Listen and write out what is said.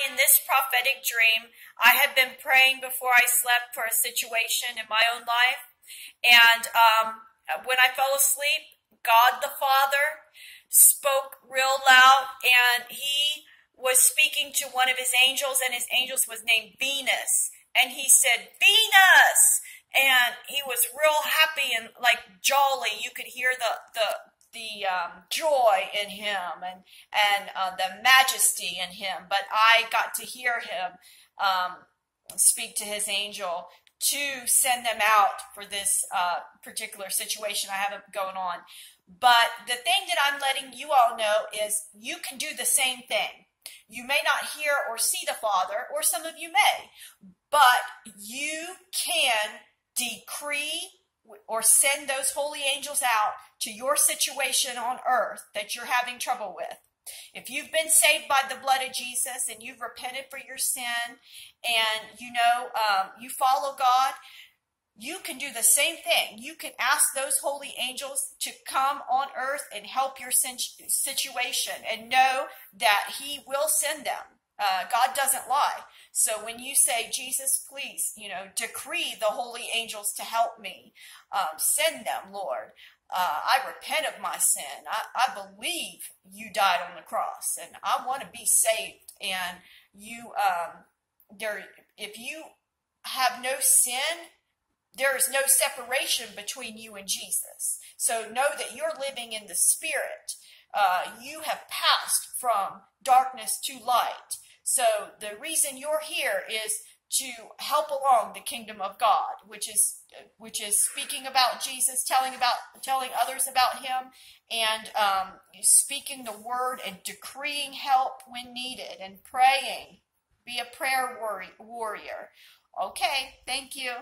In this prophetic dream, I had been praying before I slept for a situation in my own life. And um, when I fell asleep, God the Father spoke real loud and he was speaking to one of his angels, and his angels was named Venus. And he said, Venus! And he was real happy and like jolly. You could hear the, the, the um, joy in him and and uh, the majesty in him. But I got to hear him um, speak to his angel to send them out for this uh, particular situation I have going on. But the thing that I'm letting you all know is you can do the same thing. You may not hear or see the Father, or some of you may, but you can decree or send those holy angels out to your situation on earth that you're having trouble with. If you've been saved by the blood of Jesus and you've repented for your sin and you know um, you follow God, you can do the same thing. You can ask those holy angels to come on earth and help your situation and know that He will send them. Uh, God doesn't lie. So when you say, Jesus, please, you know, decree the holy angels to help me, um, send them, Lord. Uh, I repent of my sin. I, I believe you died on the cross and I want to be saved. And you, um, there, if you have no sin, there is no separation between you and Jesus. So know that you're living in the Spirit. Uh, you have passed from darkness to light. So the reason you're here is to help along the kingdom of God, which is which is speaking about Jesus, telling about telling others about Him, and um, speaking the word and decreeing help when needed, and praying. Be a prayer warrior. Okay, thank you.